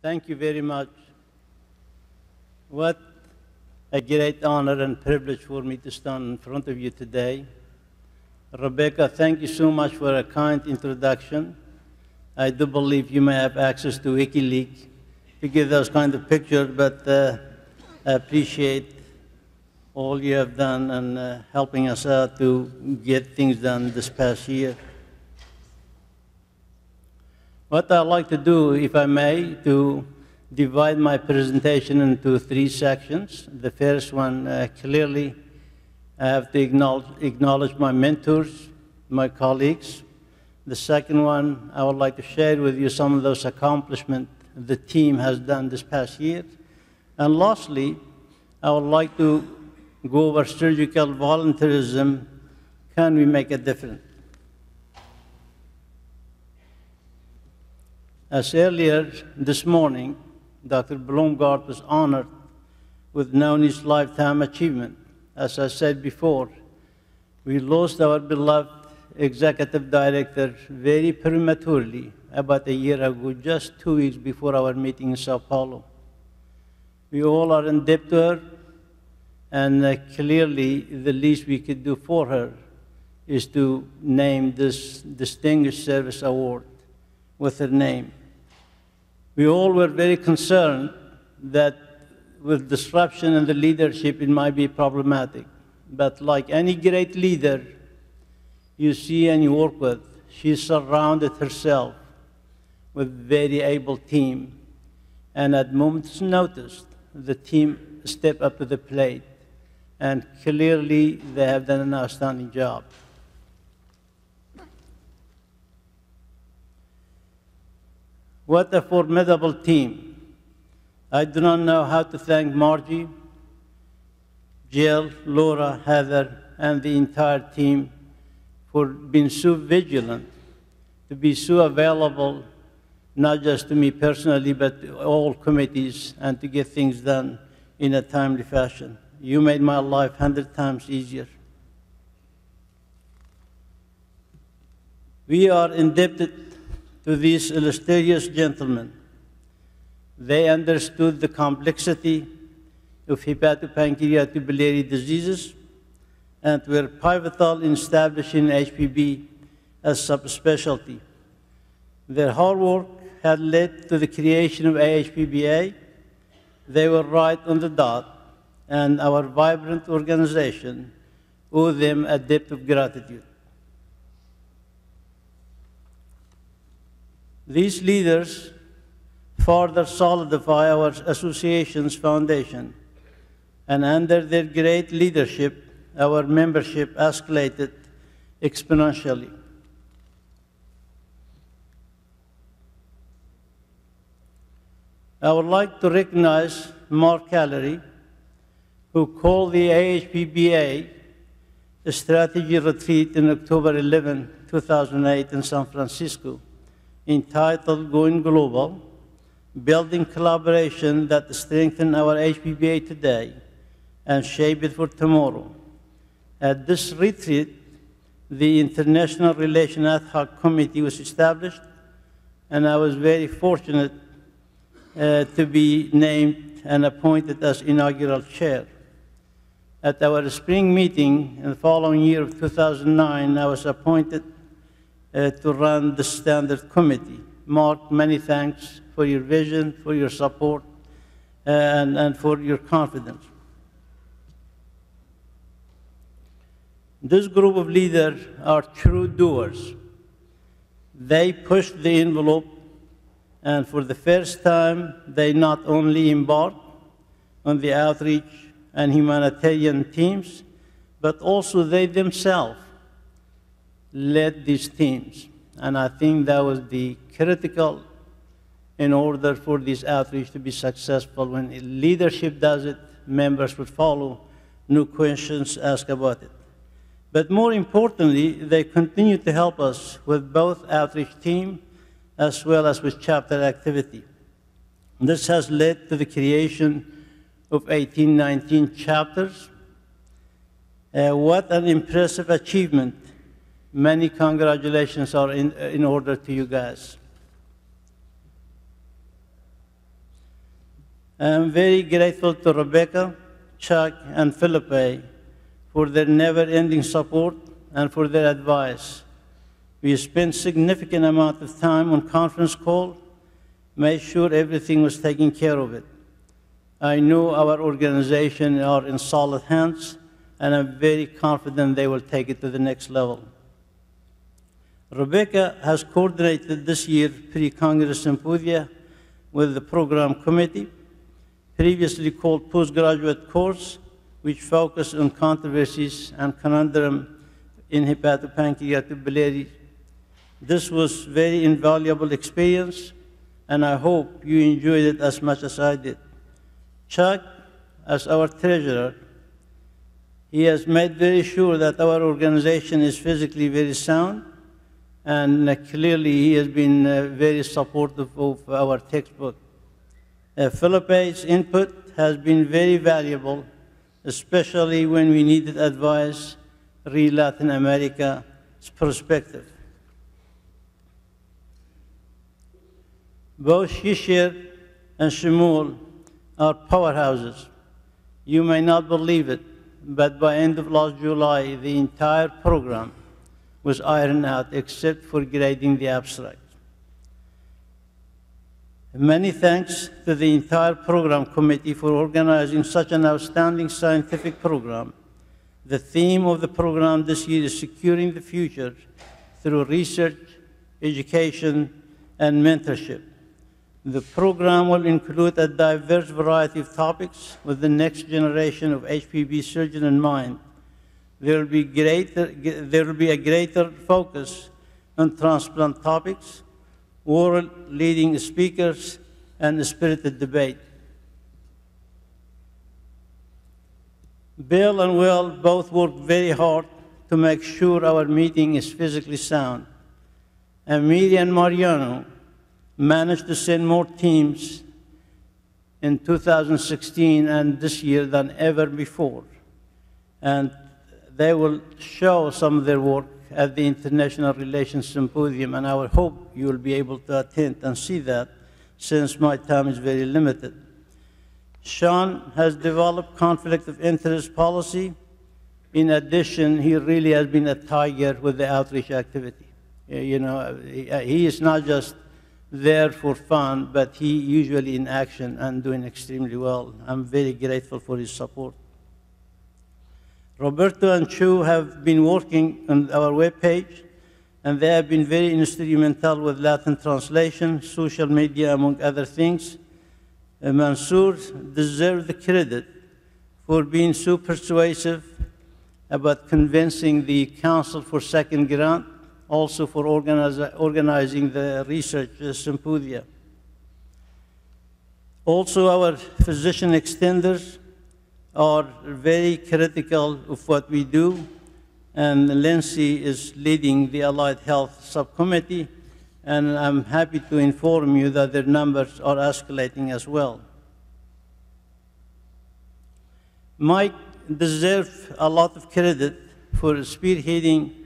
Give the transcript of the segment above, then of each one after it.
Thank you very much. What a great honor and privilege for me to stand in front of you today. Rebecca, thank you so much for a kind introduction. I do believe you may have access to WikiLeaks to give those kind of pictures, but uh, I appreciate all you have done and uh, helping us out to get things done this past year. What I'd like to do, if I may, to divide my presentation into three sections. The first one, uh, clearly, I have to acknowledge, acknowledge my mentors, my colleagues. The second one, I would like to share with you some of those accomplishments the team has done this past year. And lastly, I would like to go over surgical volunteerism. Can we make a difference? As earlier this morning, Dr. Blumgart was honored with Noni's Lifetime Achievement. As I said before, we lost our beloved executive director very prematurely about a year ago, just two weeks before our meeting in Sao Paulo. We all are in debt to her, and uh, clearly the least we could do for her is to name this Distinguished Service Award with her name. We all were very concerned that with disruption in the leadership, it might be problematic. But like any great leader you see and you work with, she surrounded herself with very able team. And at moment's notice, the team stepped up to the plate. And clearly, they have done an outstanding job. What a formidable team. I do not know how to thank Margie, Jill, Laura, Heather, and the entire team for being so vigilant, to be so available, not just to me personally, but to all committees, and to get things done in a timely fashion. You made my life 100 times easier. We are indebted to these illustrious gentlemen. They understood the complexity of hepatopancreatic biliary diseases and were pivotal in establishing HPB as subspecialty. Their hard work had led to the creation of AHPBA. They were right on the dot, and our vibrant organization owe them a debt of gratitude. These leaders further solidify our association's foundation, and under their great leadership, our membership escalated exponentially. I would like to recognize Mark Callery, who called the AHPBA a strategy retreat in October 11, 2008 in San Francisco entitled Going Global, Building Collaboration that Strengthen Our HPBA Today and Shape It for Tomorrow. At this retreat, the International Relations Ad Hoc Committee was established, and I was very fortunate uh, to be named and appointed as inaugural chair. At our spring meeting in the following year of 2009, I was appointed uh, to run the standard committee. Mark, many thanks for your vision, for your support, and, and for your confidence. This group of leaders are true doers. They push the envelope, and for the first time, they not only embark on the outreach and humanitarian teams, but also they themselves led these teams. And I think that was the critical in order for this outreach to be successful. When leadership does it, members would follow, no questions asked about it. But more importantly, they continue to help us with both outreach team as well as with chapter activity. This has led to the creation of 1819 chapters. Uh, what an impressive achievement Many congratulations are in, uh, in order to you guys. I am very grateful to Rebecca, Chuck, and Philippe for their never-ending support and for their advice. We spent significant amount of time on conference call, made sure everything was taken care of it. I know our organization are in solid hands, and I'm very confident they will take it to the next level. Rebecca has coordinated this year's pre-Congress symposia with the program committee, previously called postgraduate course, which focused on controversies and conundrum in hepatopancreatic biliary. This was very invaluable experience, and I hope you enjoyed it as much as I did. Chuck, as our treasurer, he has made very sure that our organization is physically very sound, and uh, clearly he has been uh, very supportive of our textbook. Uh, Philippe's input has been very valuable, especially when we needed advice re Latin America's perspective. Both Shishir and Shimul are powerhouses. You may not believe it, but by end of last July, the entire program was ironed out except for grading the abstract. Many thanks to the entire program committee for organizing such an outstanding scientific program. The theme of the program this year is securing the future through research, education, and mentorship. The program will include a diverse variety of topics with the next generation of HPB surgeon in mind. There will be, greater, there will be a greater focus on transplant topics, world-leading speakers, and a spirited debate. Bill and Will both worked very hard to make sure our meeting is physically sound. Amelia and Mariano managed to send more teams in 2016 and this year than ever before. And they will show some of their work at the International Relations Symposium, and I would hope you will be able to attend and see that since my time is very limited. Sean has developed conflict of interest policy. In addition, he really has been a tiger with the outreach activity. Uh, you know, uh, he is not just there for fun, but he usually in action and doing extremely well. I'm very grateful for his support. Roberto and Chu have been working on our webpage, and they have been very instrumental with Latin translation, social media, among other things. Uh, Mansour deserves the credit for being so persuasive about convincing the Council for Second Grant, also for organizing the research uh, symposia. Also, our physician extenders are very critical of what we do, and Lindsay is leading the Allied Health Subcommittee, and I'm happy to inform you that their numbers are escalating as well. Mike deserves a lot of credit for spearheading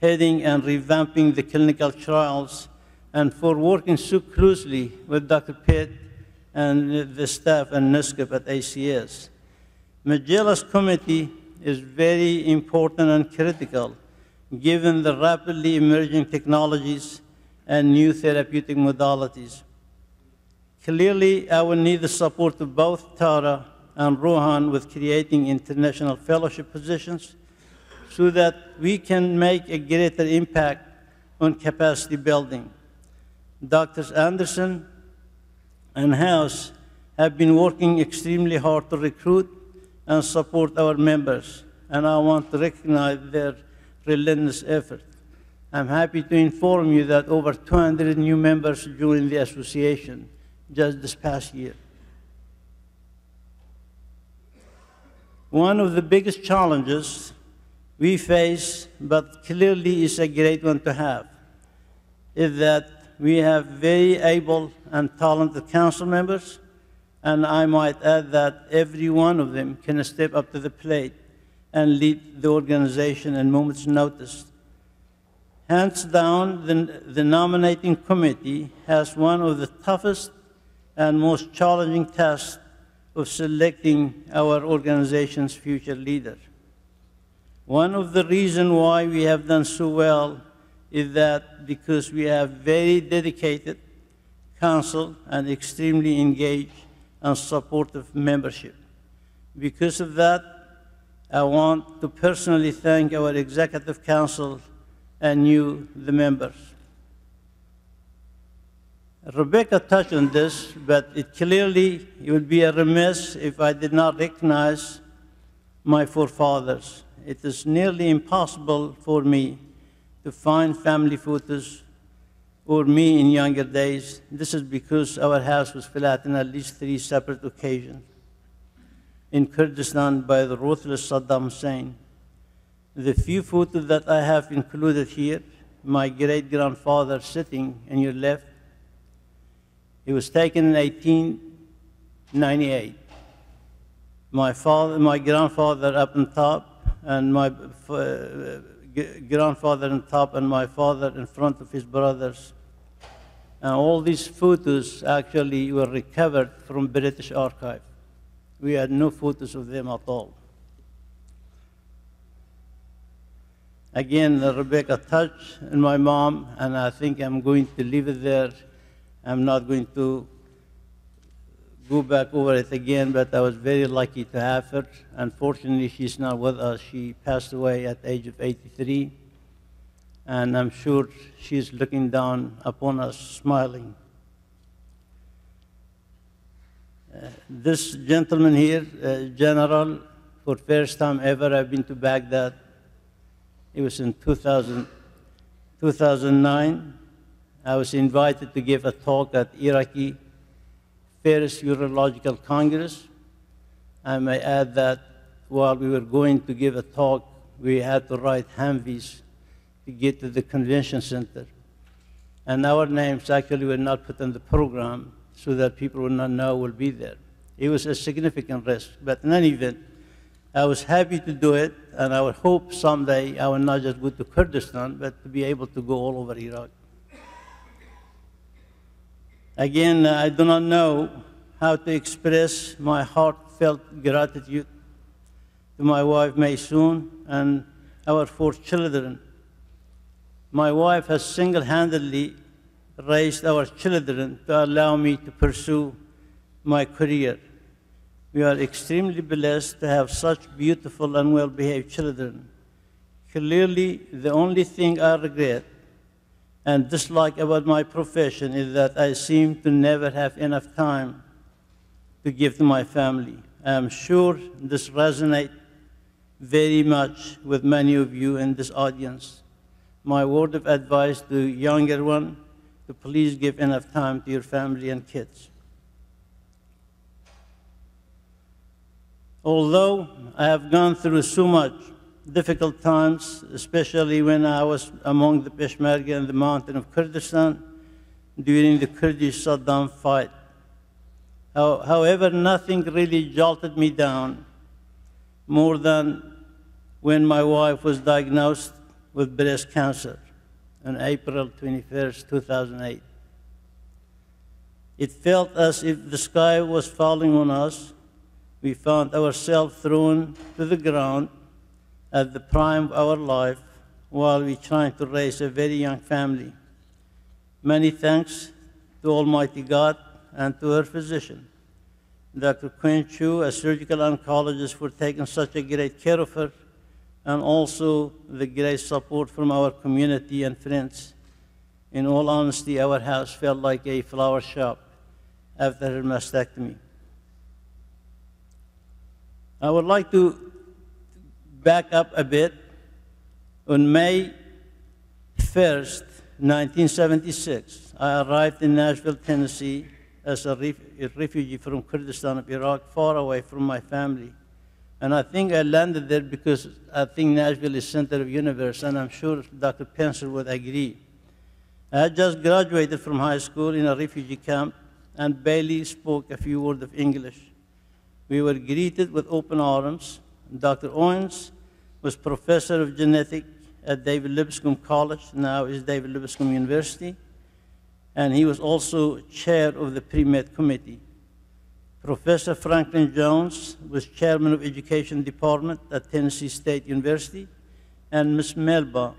heading and revamping the clinical trials and for working so closely with Dr. Pitt and the staff and NSQIP at ACS. Magellan's committee is very important and critical given the rapidly emerging technologies and new therapeutic modalities. Clearly, I will need the support of both Tara and Rohan with creating international fellowship positions so that we can make a greater impact on capacity building. Doctors Anderson and House have been working extremely hard to recruit and support our members, and I want to recognize their relentless effort. I'm happy to inform you that over 200 new members joined the association just this past year. One of the biggest challenges we face, but clearly is a great one to have, is that we have very able and talented council members and I might add that every one of them can step up to the plate and lead the organization in moments notice. Hands down, the, the nominating committee has one of the toughest and most challenging tasks of selecting our organization's future leader. One of the reasons why we have done so well is that because we have very dedicated council and extremely engaged and supportive membership. Because of that, I want to personally thank our executive council and you, the members. Rebecca touched on this, but it clearly it would be a remiss if I did not recognize my forefathers. It is nearly impossible for me to find family photos or me in younger days. This is because our house was flat on at least three separate occasions. In Kurdistan by the ruthless Saddam Hussein. The few photos that I have included here, my great grandfather sitting on your left, it was taken in 1898. My father, my grandfather up on top, and my uh, grandfather on top, and my father in front of his brothers. And all these photos actually were recovered from British archive. We had no photos of them at all. Again, Rebecca touched and my mom, and I think I'm going to leave it there. I'm not going to go back over it again, but I was very lucky to have her. Unfortunately, she's not with us. She passed away at the age of 83, and I'm sure she's looking down upon us, smiling. Uh, this gentleman here, uh, General, for first time ever, I've been to Baghdad. It was in 2000, 2009. I was invited to give a talk at Iraqi Paris Urological Congress. I may add that while we were going to give a talk, we had to ride Humvees to get to the convention center. And our names actually were not put in the program so that people would not know we'll be there. It was a significant risk, but in any event, I was happy to do it, and I would hope someday I will not just go to Kurdistan, but to be able to go all over Iraq. Again, I do not know how to express my heartfelt gratitude to my wife Maysoon and our four children. My wife has single-handedly raised our children to allow me to pursue my career. We are extremely blessed to have such beautiful and well-behaved children. Clearly, the only thing I regret and dislike about my profession is that I seem to never have enough time to give to my family. I am sure this resonates very much with many of you in this audience. My word of advice to younger one, to please give enough time to your family and kids. Although I have gone through so much, difficult times, especially when I was among the Peshmerga in the mountain of Kurdistan during the Kurdish Saddam fight. However, nothing really jolted me down more than when my wife was diagnosed with breast cancer on April 21st, 2008. It felt as if the sky was falling on us. We found ourselves thrown to the ground at the prime of our life while we're trying to raise a very young family. Many thanks to Almighty God and to her physician, Dr. Quinn Chu, a surgical oncologist, for taking such a great care of her, and also the great support from our community and friends. In all honesty, our house felt like a flower shop after her mastectomy. I would like to back up a bit. On May 1st, 1976, I arrived in Nashville, Tennessee as a, ref a refugee from Kurdistan of Iraq, far away from my family. And I think I landed there because I think Nashville is center of universe, and I'm sure Dr. Pinson would agree. I had just graduated from high school in a refugee camp and barely spoke a few words of English. We were greeted with open arms Dr. Owens was professor of genetics at David Lipscomb College, now is David Lipscomb University, and he was also chair of the pre-med committee. Professor Franklin Jones was chairman of Education Department at Tennessee State University, and Ms. Melba,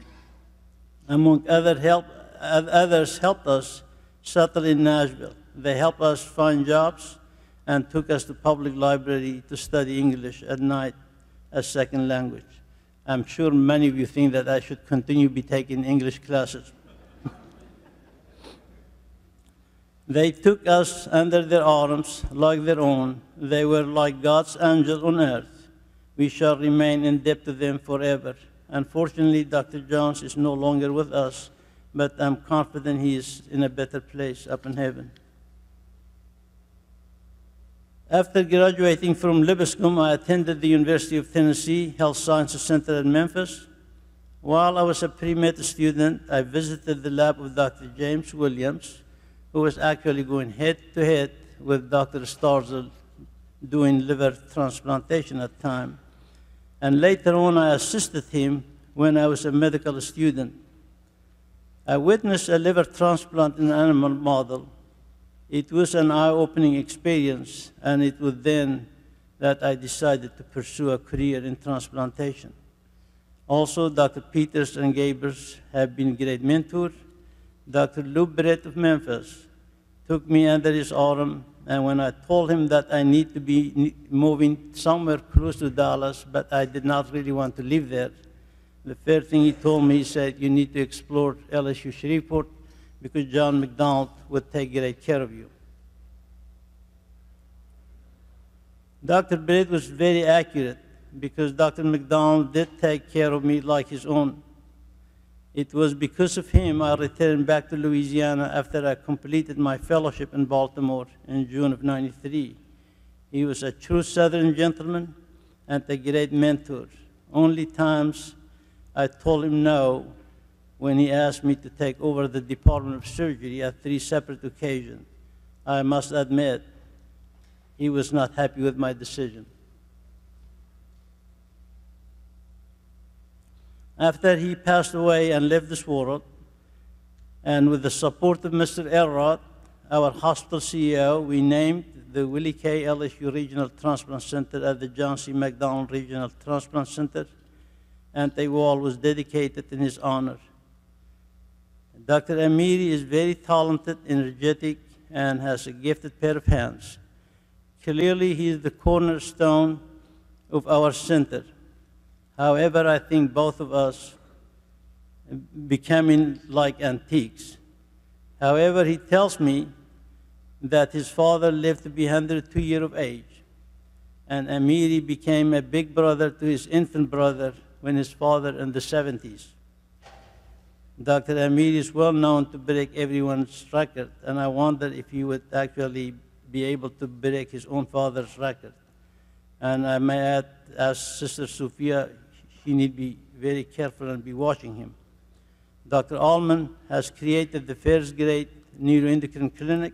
among other help, others, helped us settle in Nashville. They helped us find jobs and took us to public library to study English at night as second language. I'm sure many of you think that I should continue be taking English classes. They took us under their arms like their own. They were like God's angels on earth. We shall remain in debt to them forever. Unfortunately, Dr. Jones is no longer with us, but I'm confident he is in a better place up in heaven. After graduating from Lipscomb, I attended the University of Tennessee Health Sciences Center in Memphis. While I was a pre-med student, I visited the lab of Dr. James Williams, who was actually going head to head with Dr. Starzl doing liver transplantation at the time. And later on, I assisted him when I was a medical student. I witnessed a liver transplant in an animal model it was an eye-opening experience, and it was then that I decided to pursue a career in transplantation. Also, Dr. Peters and Gabers have been great mentors. Dr. Lou Brett of Memphis took me under his arm, and when I told him that I need to be moving somewhere close to Dallas, but I did not really want to live there, the first thing he told me, he said, you need to explore LSU Shreveport because John McDonald would take great care of you. Dr. Brett was very accurate because Dr. McDonald did take care of me like his own. It was because of him I returned back to Louisiana after I completed my fellowship in Baltimore in June of 93. He was a true Southern gentleman and a great mentor. Only times I told him no when he asked me to take over the Department of Surgery at three separate occasions. I must admit, he was not happy with my decision. After he passed away and left this world, and with the support of Mr. Elrod, our hospital CEO, we named the Willie K. LSU Regional Transplant Center at the John C. McDonald Regional Transplant Center, and a wall was dedicated in his honor. Dr. Amiri is very talented, energetic, and has a gifted pair of hands. Clearly, he is the cornerstone of our center. However, I think both of us becoming like antiques. However, he tells me that his father lived to be 102 years of age, and Amiri became a big brother to his infant brother when his father in the 70s. Dr. Amir is well known to break everyone's record, and I wonder if he would actually be able to break his own father's record. And I may add, as Sister Sophia, she need be very careful and be watching him. Dr. Allman has created the first great neuroendocrine clinic,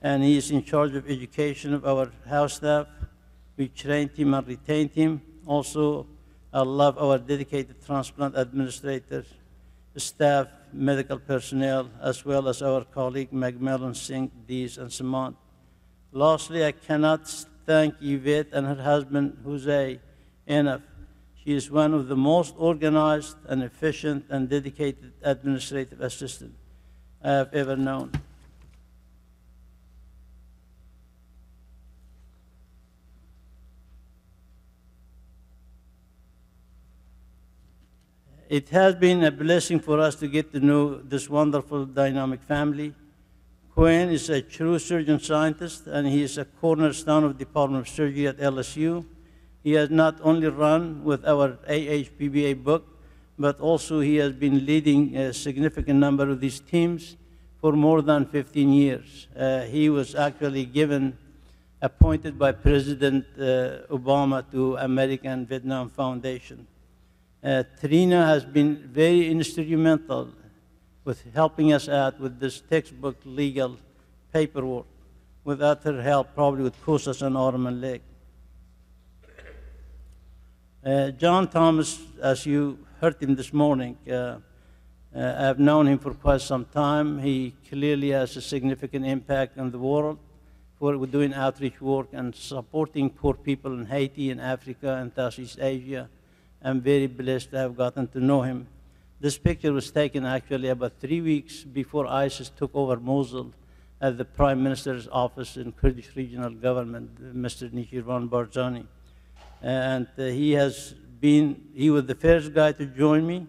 and he is in charge of education of our house staff. We trained him and retained him. Also, I love our dedicated transplant administrators staff, medical personnel, as well as our colleague Macmillan Singh, Dees, and Samant. Lastly, I cannot thank Yvette and her husband, Jose, enough. She is one of the most organized and efficient and dedicated administrative assistants I have ever known. It has been a blessing for us to get to know this wonderful dynamic family. Quinn is a true surgeon scientist, and he is a cornerstone of the Department of Surgery at LSU. He has not only run with our AHPBA book, but also he has been leading a significant number of these teams for more than 15 years. Uh, he was actually given, appointed by President uh, Obama to American Vietnam Foundation. Uh, Trina has been very instrumental with helping us out with this textbook legal paperwork. Without her help, probably would cost us an arm and leg. Uh, John Thomas, as you heard him this morning, uh, uh, I've known him for quite some time. He clearly has a significant impact on the world. for doing outreach work and supporting poor people in Haiti and Africa and Southeast Asia. I'm very blessed to have gotten to know him. This picture was taken actually about three weeks before ISIS took over Mosul at the Prime Minister's office in Kurdish Regional Government, Mr. Nechirvan Barzani. And uh, he has been, he was the first guy to join me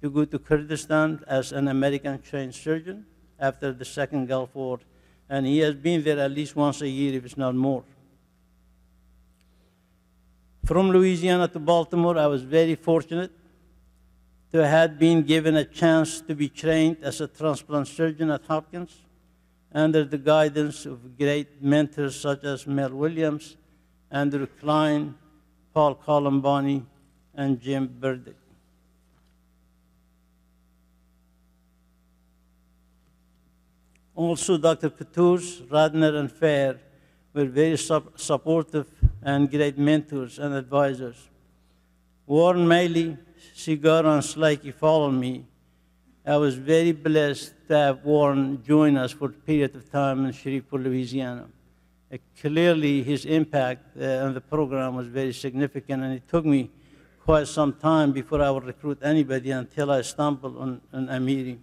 to go to Kurdistan as an American trained surgeon after the Second Gulf War. And he has been there at least once a year, if it's not more. From Louisiana to Baltimore, I was very fortunate to have been given a chance to be trained as a transplant surgeon at Hopkins under the guidance of great mentors such as Mel Williams, Andrew Klein, Paul Colombani, and Jim Burdick. Also, Dr. Coutures, Radner, and Fair were very sup- supportive and great mentors and advisors. Warren Maley, Cigar, and Slakey followed me. I was very blessed to have Warren join us for a period of time in Shreveport, Louisiana. Uh, clearly, his impact uh, on the program was very significant, and it took me quite some time before I would recruit anybody until I stumbled on, on a meeting.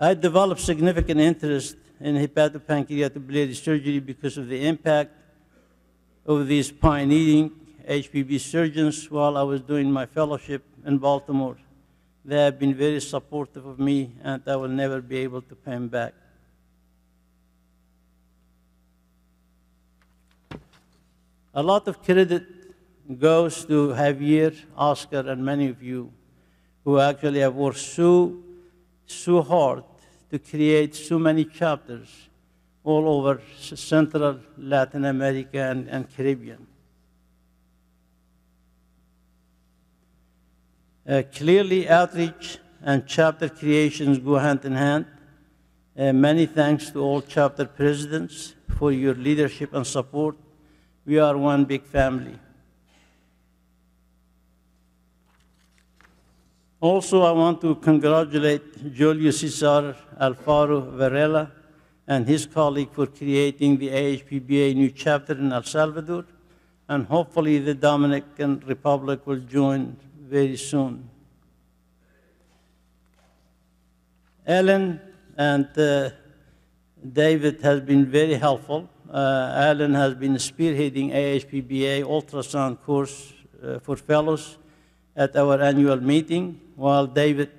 I developed significant interest in hepatopancreatobiliary surgery because of the impact of these pioneering HPB surgeons while I was doing my fellowship in Baltimore. They have been very supportive of me, and I will never be able to pay them back. A lot of credit goes to Javier, Oscar, and many of you who actually have worked so, so hard to create so many chapters all over Central Latin America and, and Caribbean. Uh, clearly, outreach and chapter creations go hand in hand. Uh, many thanks to all chapter presidents for your leadership and support. We are one big family. Also, I want to congratulate Julio Cesar Alfaro Varela and his colleague for creating the AHPBA new chapter in El Salvador, and hopefully the Dominican Republic will join very soon. Ellen and uh, David has been very helpful. Uh, Alan has been spearheading AHPBA ultrasound course uh, for fellows at our annual meeting, while David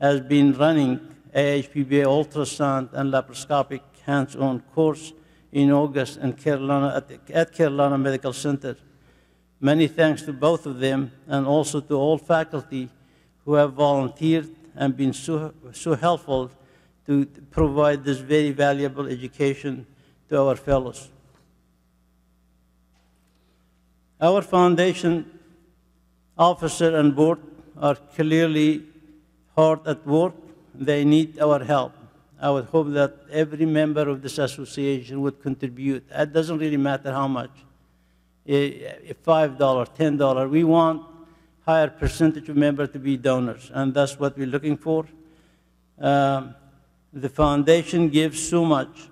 has been running AHPBA ultrasound and laparoscopic hands-on course in August in Carolina, at, at Carolina Medical Center. Many thanks to both of them and also to all faculty who have volunteered and been so, so helpful to provide this very valuable education to our fellows. Our foundation officer and board are clearly hard at work. They need our help. I would hope that every member of this association would contribute. It doesn't really matter how much. $5, $10. We want higher percentage of members to be donors, and that's what we're looking for. Um, the foundation gives so much,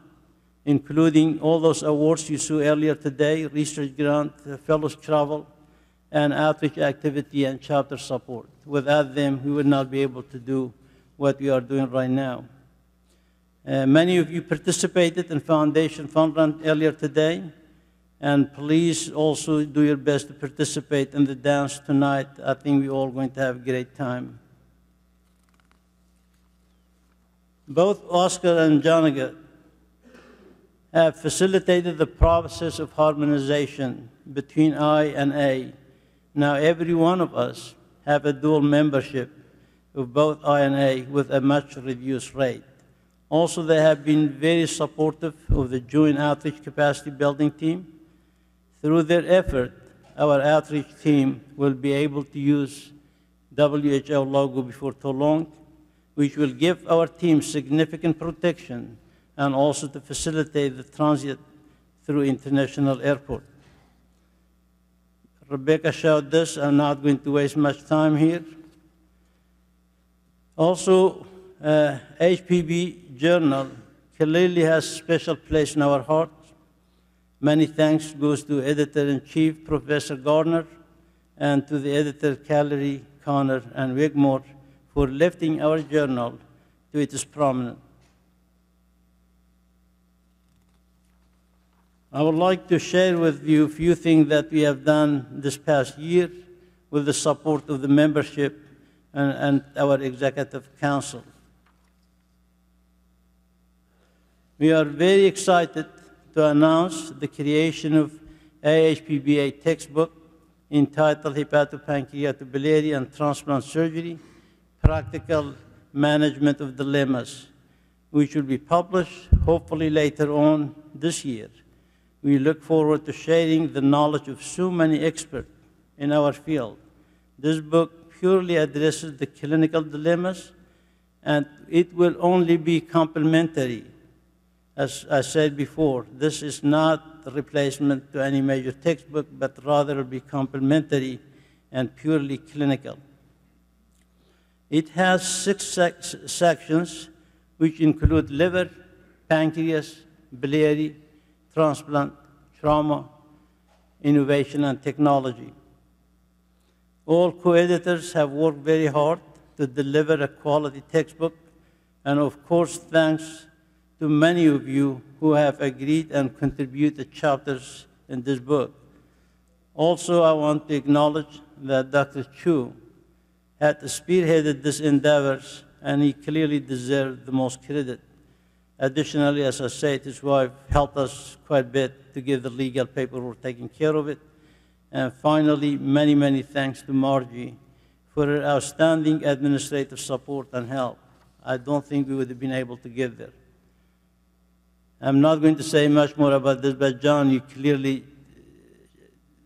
including all those awards you saw earlier today, research grant, fellows travel, and outreach activity and chapter support. Without them, we would not be able to do what we are doing right now. Uh, many of you participated in Foundation Fund Run earlier today. And please also do your best to participate in the dance tonight. I think we're all going to have a great time. Both Oscar and Jonica have facilitated the process of harmonization between I and A. Now every one of us have a dual membership of both I and A with a much reduced rate. Also, they have been very supportive of the joint outreach capacity building team through their effort, our outreach team will be able to use WHO logo before too long, which will give our team significant protection and also to facilitate the transit through international airport. Rebecca showed this. I'm not going to waste much time here. Also, uh, HPB Journal clearly has a special place in our hearts. Many thanks goes to Editor-in-Chief Professor Gardner and to the editor Callery, Connor, and Wigmore for lifting our journal to its prominence. I would like to share with you a few things that we have done this past year with the support of the membership and, and our executive council. We are very excited to announce the creation of AHPBA textbook entitled Hepatopancreatobiliary and Transplant Surgery, Practical Management of Dilemmas, which will be published hopefully later on this year. We look forward to sharing the knowledge of so many experts in our field. This book purely addresses the clinical dilemmas, and it will only be complementary. As I said before, this is not a replacement to any major textbook, but rather will be complementary and purely clinical. It has six sec sections, which include liver, pancreas, biliary, transplant, trauma, innovation, and technology. All co-editors have worked very hard to deliver a quality textbook, and of course, thanks to many of you who have agreed and contributed chapters in this book. Also, I want to acknowledge that Dr. Chu had spearheaded these endeavors, and he clearly deserved the most credit. Additionally, as I said, his wife helped us quite a bit to get the legal paperwork taken care of it. And finally, many, many thanks to Margie for her outstanding administrative support and help. I don't think we would have been able to get there. I'm not going to say much more about this, but John, you clearly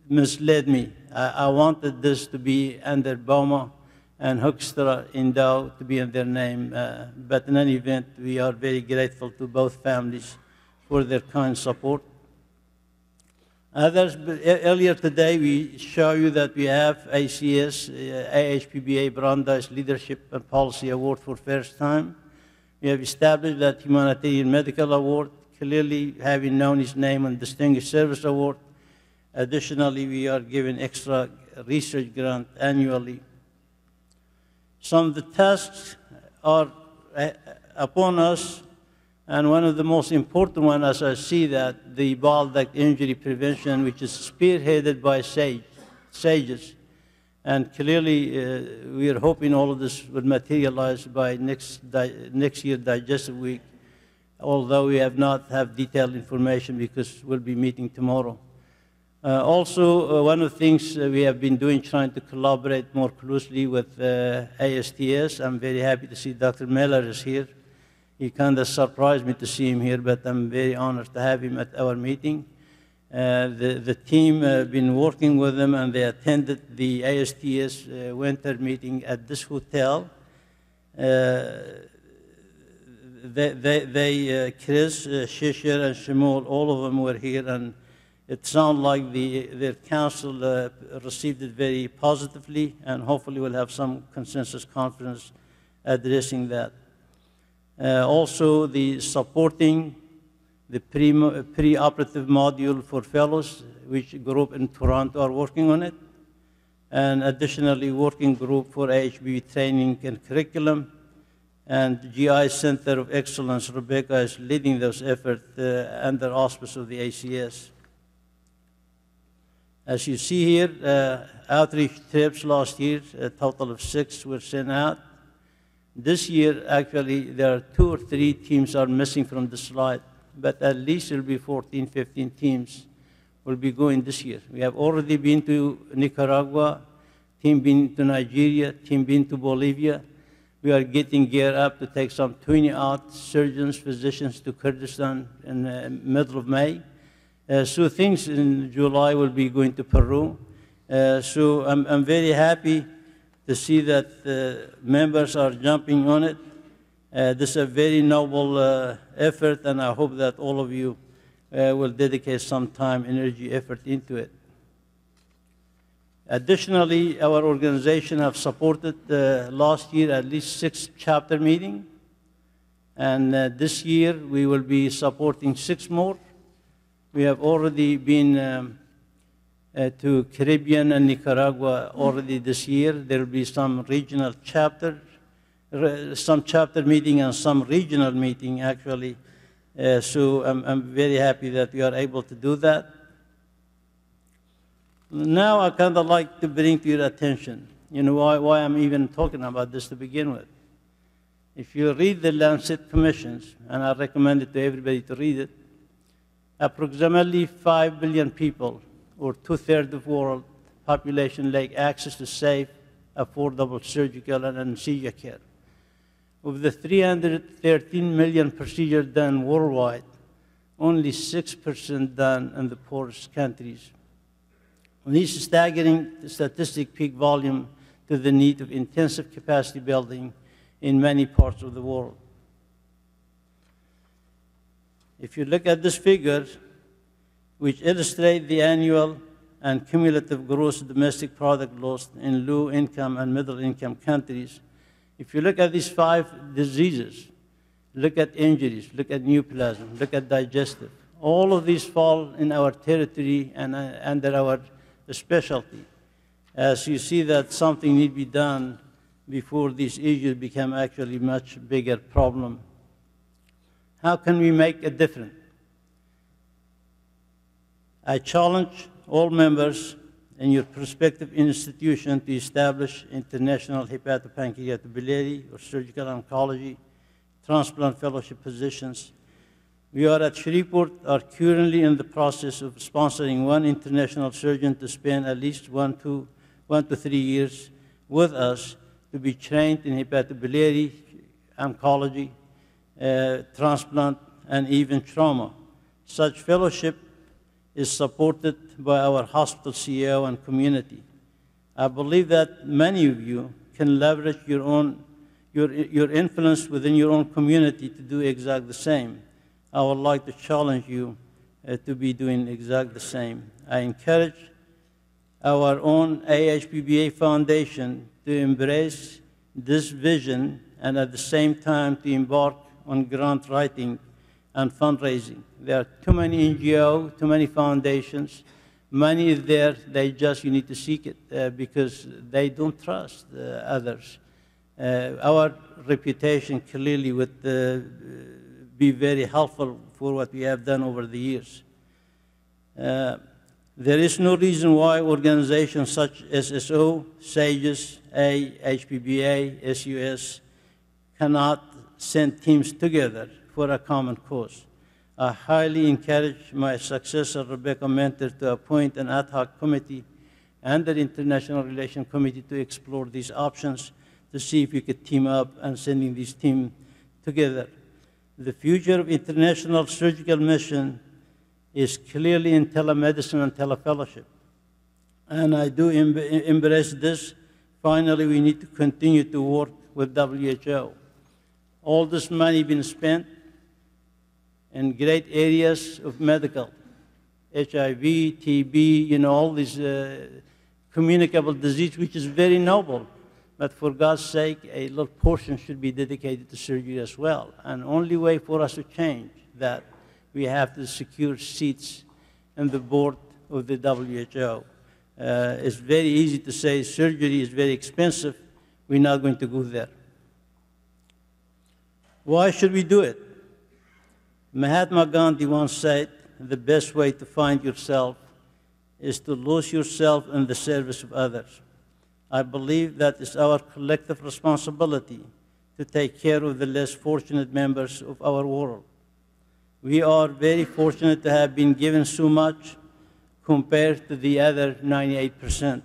misled me. I, I wanted this to be under Boma and Hoekstra in Dow to be in their name. Uh, but in any event, we are very grateful to both families for their kind support. Others, earlier today, we show you that we have ACS, uh, AHPBA Brandeis Leadership and Policy Award for first time. We have established that Humanitarian Medical Award, clearly having known his name and Distinguished Service Award. Additionally, we are given extra research grant annually some of the tasks are uh, upon us, and one of the most important ones, as I see that, the duct injury prevention, which is spearheaded by SAGE, SAGES. And clearly, uh, we are hoping all of this would materialize by next, next year digestive week, although we have not have detailed information because we'll be meeting tomorrow. Uh, also, uh, one of the things uh, we have been doing, trying to collaborate more closely with uh, ASTS. I'm very happy to see Dr. Miller is here. He kind of surprised me to see him here, but I'm very honored to have him at our meeting. Uh, the, the team have been working with him, and they attended the ASTS uh, winter meeting at this hotel. they, they, they Chris, Shishir, and Shimul, all of them were here, and it sounds like the, the council uh, received it very positively, and hopefully we'll have some consensus conference addressing that. Uh, also, the supporting the pre-operative module for fellows, which group in Toronto are working on it, and additionally working group for AHB training and curriculum, and GI Center of Excellence, Rebecca is leading those efforts uh, under auspice of the ACS. As you see here, uh, outreach trips last year, a total of six were sent out. This year, actually, there are two or three teams are missing from the slide, but at least will be 14, 15 teams will be going this year. We have already been to Nicaragua, team been to Nigeria, team been to Bolivia. We are getting geared up to take some 20 out surgeons, physicians to Kurdistan in the middle of May. Uh, so things in July will be going to Peru. Uh, so I'm, I'm very happy to see that uh, members are jumping on it. Uh, this is a very noble uh, effort, and I hope that all of you uh, will dedicate some time, energy, effort into it. Additionally, our organization have supported last year at least six chapter meetings. And uh, this year, we will be supporting six more. We have already been um, uh, to Caribbean and Nicaragua already this year. There will be some regional chapter, some chapter meeting and some regional meeting actually. Uh, so I'm, I'm very happy that we are able to do that. Now I kind of like to bring to your attention, you know, why, why I'm even talking about this to begin with. If you read the Lancet Commissions, and I recommend it to everybody to read it, approximately 5 billion people, or two-thirds of world population, lack access to safe, affordable surgical and anesthesia care. Of the 313 million procedures done worldwide, only 6% done in the poorest countries. These staggering statistics peak volume to the need of intensive capacity building in many parts of the world. If you look at this figure, which illustrate the annual and cumulative gross domestic product loss in low income and middle income countries, if you look at these five diseases, look at injuries, look at neoplasm, look at digestive, all of these fall in our territory and uh, under our specialty. As you see that something need to be done before these issues become actually much bigger problem. How can we make a difference? I challenge all members in your prospective institution to establish international hepatopancreatobiliary or surgical oncology transplant fellowship positions. We are at Shreveport are currently in the process of sponsoring one international surgeon to spend at least one to, one to three years with us to be trained in hepatobiliary, oncology, uh, transplant, and even trauma. Such fellowship is supported by our hospital CEO and community. I believe that many of you can leverage your own your, your influence within your own community to do exactly the same. I would like to challenge you uh, to be doing exactly the same. I encourage our own AHPBA Foundation to embrace this vision and at the same time to embark on grant writing and fundraising. There are too many NGO, too many foundations. Money is there, they just, you need to seek it uh, because they don't trust uh, others. Uh, our reputation clearly would uh, be very helpful for what we have done over the years. Uh, there is no reason why organizations such as SO, SAGES, A, HPBA, SUS cannot send teams together for a common cause. I highly encourage my successor, Rebecca Minter, to appoint an ad hoc committee and the International Relations Committee to explore these options to see if we could team up and sending these teams together. The future of international surgical mission is clearly in telemedicine and telefellowship. And I do em embrace this. Finally, we need to continue to work with WHO. All this money been spent in great areas of medical, HIV, TB, you know, all these uh, communicable disease, which is very noble. But for God's sake, a little portion should be dedicated to surgery as well. And only way for us to change that we have to secure seats in the board of the WHO. Uh, it's very easy to say surgery is very expensive. We're not going to go there. Why should we do it? Mahatma Gandhi once said, the best way to find yourself is to lose yourself in the service of others. I believe that it's our collective responsibility to take care of the less fortunate members of our world. We are very fortunate to have been given so much compared to the other 98%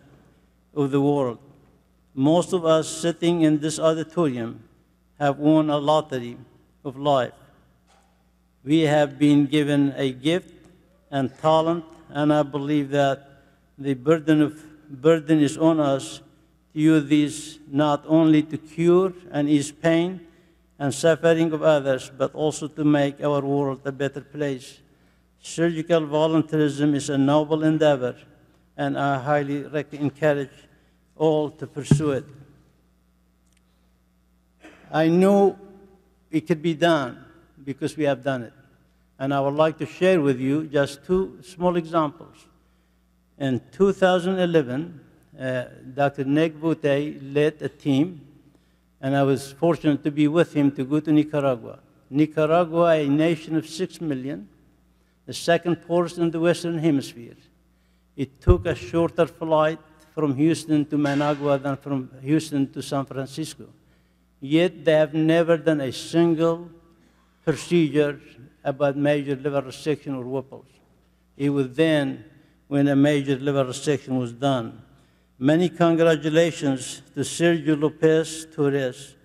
of the world. Most of us sitting in this auditorium have won a lottery of life. We have been given a gift and talent, and I believe that the burden, of, burden is on us to use these not only to cure and ease pain, and suffering of others, but also to make our world a better place. Surgical volunteerism is a noble endeavor, and I highly encourage all to pursue it. I know it could be done because we have done it. And I would like to share with you just two small examples. In 2011, uh, Dr. Nick led a team, and I was fortunate to be with him to go to Nicaragua. Nicaragua, a nation of six million, the second poorest in the Western Hemisphere. It took a shorter flight from Houston to Managua than from Houston to San Francisco. Yet they have never done a single procedure about major liver resection or Whipple's. It was then when a major liver resection was done. Many congratulations to Sergio Lopez Torres,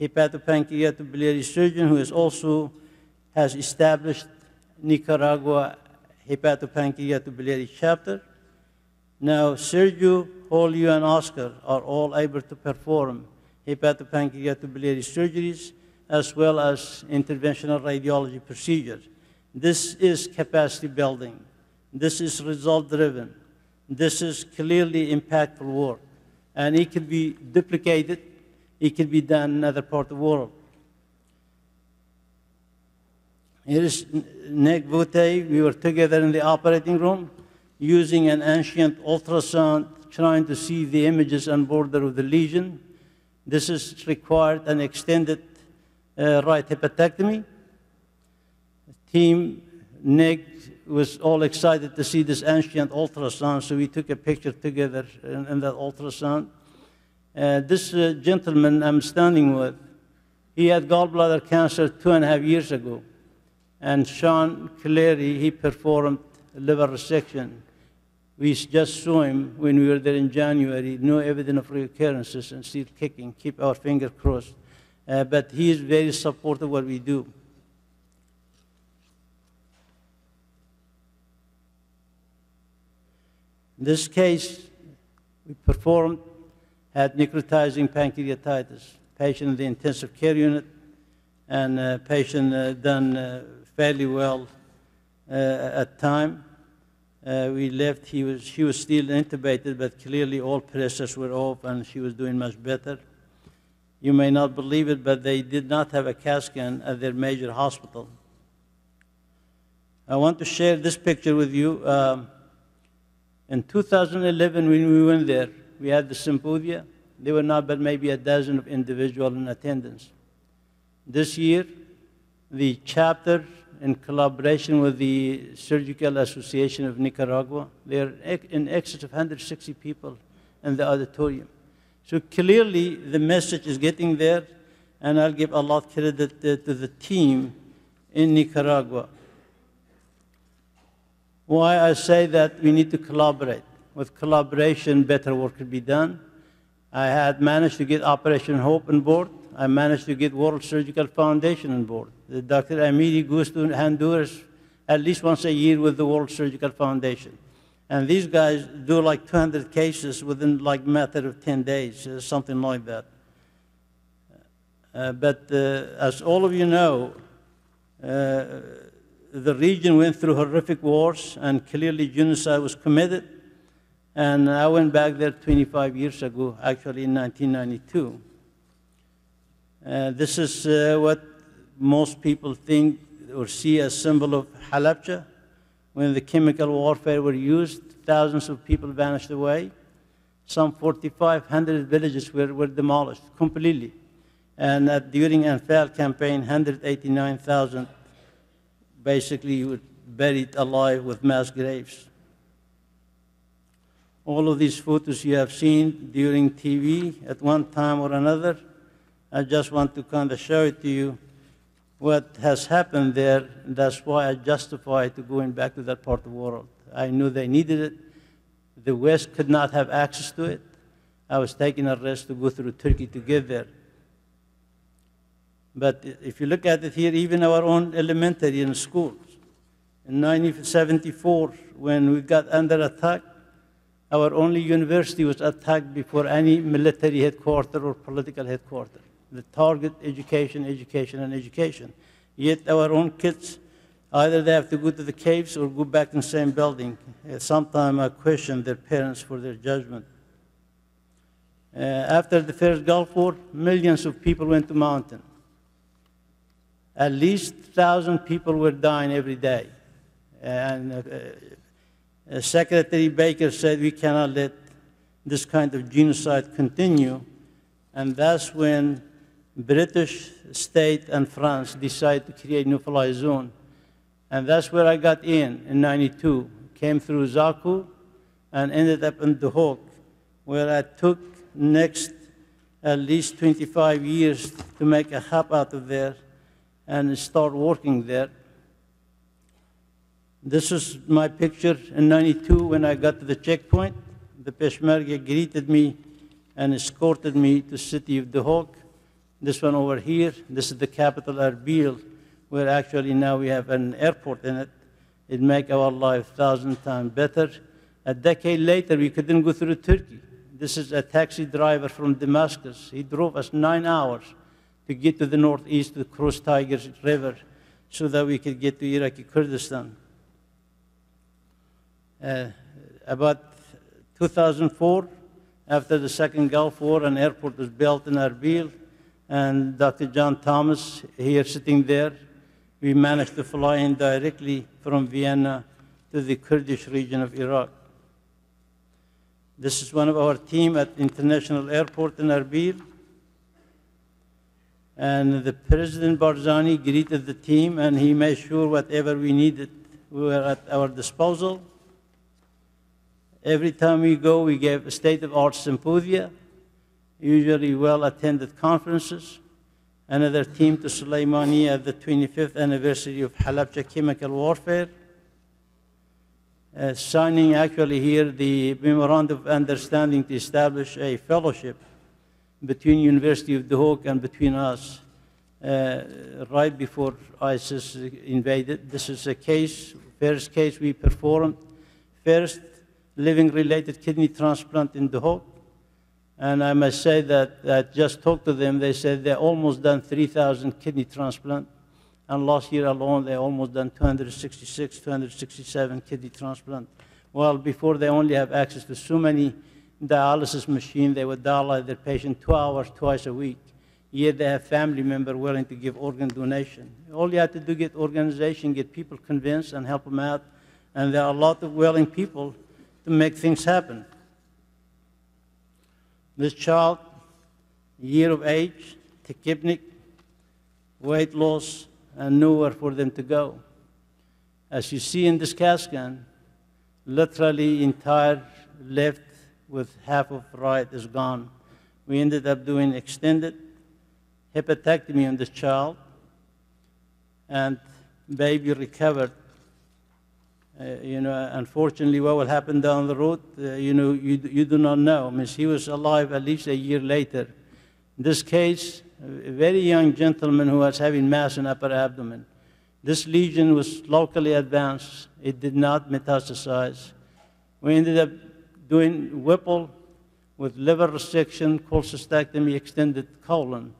hepatopancreatobiliary surgeon who is also has established Nicaragua hepatopancreatobiliary chapter. Now, Sergio, Julio, and Oscar are all able to perform hepatopancreatobiliary surgeries as well as interventional radiology procedures. This is capacity building. This is result driven. This is clearly impactful work. And it can be duplicated, it can be done in other part of the world. Here is Nick Vute. We were together in the operating room using an ancient ultrasound, trying to see the images on border of the lesion. This is required an extended uh, right hepatectomy. Team Nick was all excited to see this ancient ultrasound, so we took a picture together in, in that ultrasound. Uh, this uh, gentleman I'm standing with, he had gallbladder cancer two and a half years ago. And Sean Cleary, he performed liver resection. We just saw him when we were there in January, no evidence of recurrences and still kicking. Keep our finger crossed. Uh, but he is very supportive of what we do. In this case, we performed, had necrotizing pancreatitis, patient in the intensive care unit, and uh, patient uh, done uh, fairly well uh, at time. Uh, we left, he was, she was still intubated, but clearly all pressures were off and she was doing much better. You may not believe it, but they did not have a CAT scan at their major hospital. I want to share this picture with you. Um, in 2011, when we went there, we had the symposia. There were not but maybe a dozen of individuals in attendance. This year, the chapter, in collaboration with the Surgical Association of Nicaragua, they're in excess of 160 people in the auditorium. So clearly, the message is getting there, and I'll give a lot of credit to, to the team in Nicaragua. Why I say that we need to collaborate. With collaboration, better work can be done. I had managed to get Operation Hope on board. I managed to get World Surgical Foundation on board. Dr. Amiri goes to Honduras at least once a year with the World Surgical Foundation. And these guys do like 200 cases within like matter of 10 days, uh, something like that. Uh, but uh, as all of you know, uh, the region went through horrific wars, and clearly genocide was committed. And I went back there 25 years ago, actually in 1992. Uh, this is uh, what most people think or see as symbol of Halabja, when the chemical warfare were used, thousands of people vanished away. Some 4,500 villages were, were demolished completely. And at, during Anfal campaign, 189,000 basically were buried alive with mass graves. All of these photos you have seen during TV at one time or another, I just want to kind of show it to you what has happened there. That's why I justified to going back to that part of the world. I knew they needed it. The West could not have access to it. I was taking a risk to go through Turkey to get there. But if you look at it here, even our own elementary and schools, in 1974, when we got under attack, our only university was attacked before any military headquarters or political headquarters the target education, education, and education. Yet our own kids, either they have to go to the caves or go back in the same building. Uh, Sometimes I question their parents for their judgment. Uh, after the first Gulf War, millions of people went to mountain. at least 1,000 people were dying every day. And uh, uh, Secretary Baker said we cannot let this kind of genocide continue. And that's when British state and France decided to create no-fly zone. And that's where I got in in 92. Came through Zakho and ended up in Duhok, where I took next at least 25 years to make a hub out of there and start working there. This is my picture in 92 when I got to the checkpoint. The Peshmerga greeted me and escorted me to city of Duhok. This one over here, this is the capital Erbil, where actually now we have an airport in it. It make our life thousand times better. A decade later, we couldn't go through Turkey. This is a taxi driver from Damascus. He drove us nine hours to get to the northeast to cross Tigris River so that we could get to Iraqi Kurdistan. Uh, about 2004, after the second Gulf War, an airport was built in Erbil, and Dr. John Thomas, here sitting there, we managed to fly in directly from Vienna to the Kurdish region of Iraq. This is one of our team at International Airport in Erbil. And the President Barzani greeted the team and he made sure whatever we needed we were at our disposal. Every time we go, we gave a state-of-art symposia, usually well-attended conferences. Another team to Soleimani at the 25th anniversary of Halabja chemical warfare. Uh, signing actually here the memorandum of understanding to establish a fellowship between University of Duhok and between us uh, right before ISIS invaded. This is a case, first case we performed, first living related kidney transplant in Duhok. And I must say that I just talked to them. They said they're almost done 3,000 kidney transplant. And last year alone, they almost done 266, 267 kidney transplant. Well, before they only have access to so many dialysis machines, they would dialyze their patient two hours twice a week. Yet they have family member willing to give organ donation. All you have to do get organization, get people convinced and help them out. And there are a lot of willing people to make things happen. This child, year of age, tachypneic, weight loss, and nowhere for them to go. As you see in this CAT scan, literally entire left with half of right is gone. We ended up doing extended hepatectomy on this child, and baby recovered you know, unfortunately, what will happen down the road, uh, you know, you, you do not know. I mean, he was alive at least a year later. In this case, a very young gentleman who was having mass in upper abdomen. This lesion was locally advanced. It did not metastasize. We ended up doing Whipple with liver resection, cholecystectomy, extended colon.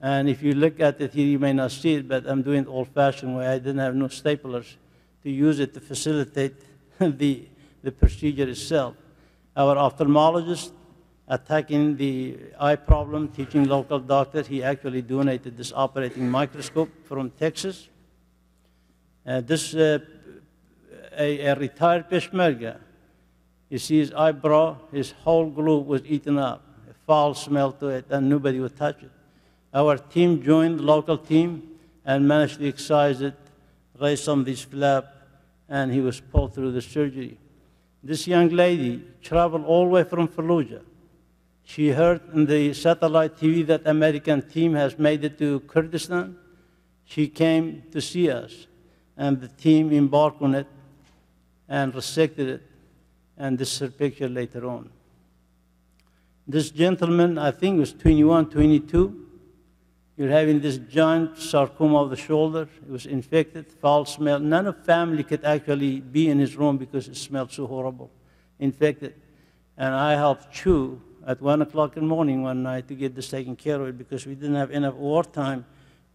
And if you look at it here, you may not see it, but I'm doing it old-fashioned way. I didn't have no staplers to use it to facilitate the, the procedure itself. Our ophthalmologist attacking the eye problem, teaching local doctor, he actually donated this operating microscope from Texas. Uh, this uh, a, a, retired Peshmerga, you see his eyebrow, his whole globe was eaten up. A foul smell to it, and nobody would touch it. Our team joined the local team and managed to excise it, raise some of these flap, and he was pulled through the surgery. This young lady traveled all the way from Fallujah. She heard in the satellite TV that American team has made it to Kurdistan. She came to see us, and the team embarked on it and resected it, and this is her picture later on. This gentleman, I think, was 21, 22. You're having this giant sarcoma of the shoulder. It was infected, foul smell. None of family could actually be in his room because it smelled so horrible, infected. And I helped chew at 1 o'clock in the morning one night to get this taken care of because we didn't have enough wartime,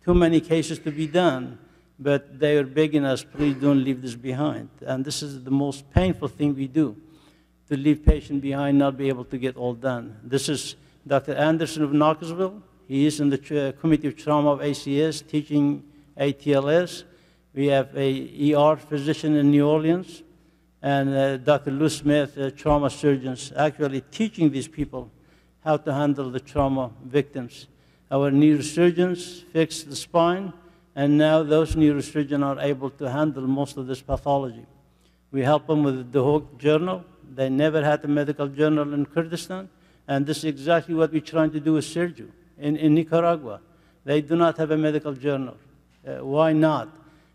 too many cases to be done. But they were begging us, please don't leave this behind. And this is the most painful thing we do, to leave patient behind, not be able to get all done. This is Dr. Anderson of Knoxville. He is in the Committee of Trauma of ACS, teaching ATLS. We have a ER physician in New Orleans, and uh, Dr. Lou Smith, uh, trauma surgeons, actually teaching these people how to handle the trauma victims. Our neurosurgeons fixed the spine, and now those neurosurgeons are able to handle most of this pathology. We help them with Duhok Journal. They never had a medical journal in Kurdistan, and this is exactly what we're trying to do with Sergio in, in Nicaragua. They do not have a medical journal. Uh, why not?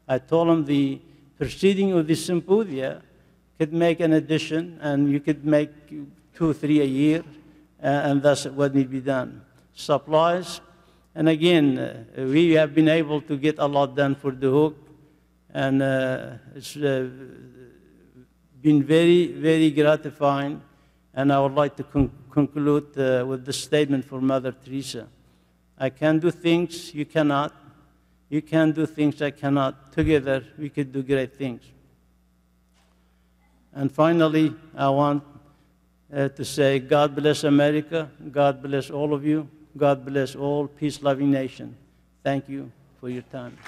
I told them the proceeding of the symposia could make an addition, and you could make two three a year, uh, and that's what needs to be done. Supplies, and again, uh, we have been able to get a lot done for Duhok, and uh, it's uh, been very, very gratifying. And I would like to con- conclude uh, with this statement for Mother Teresa. I can do things you cannot. You can do things I cannot. Together, we could do great things. And finally, I want uh, to say, God bless America. God bless all of you. God bless all peace loving nation. Thank you for your time.